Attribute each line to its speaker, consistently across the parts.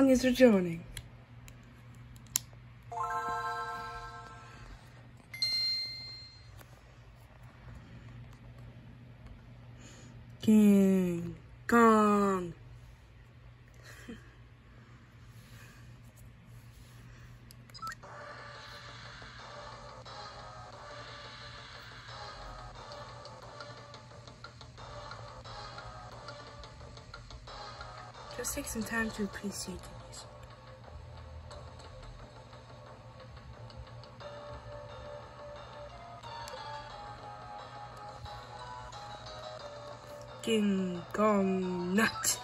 Speaker 1: Kong is returning. King Kong. Just take some time to appreciate this. King Kong Nut.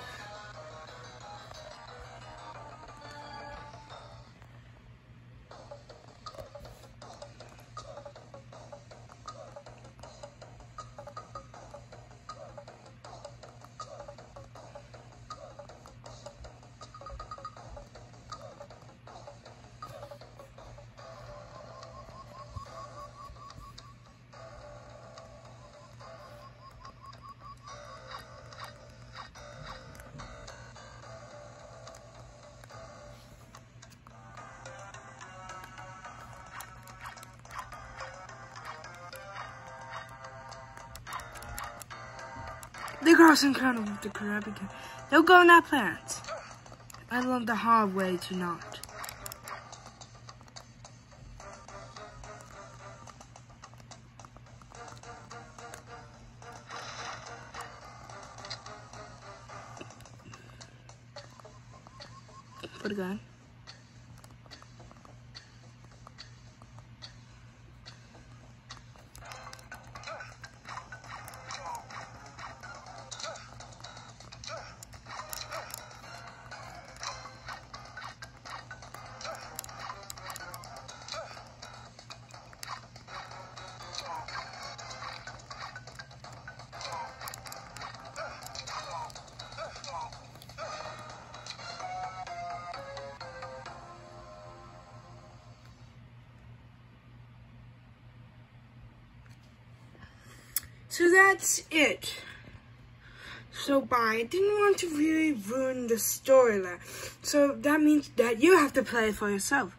Speaker 1: The girls with the Caribbean. They'll go on that planet. I learned the hard way to not. Put a gun. So that's it. So bye. I didn't want to really ruin the storyline. So that means that you have to play it for yourself.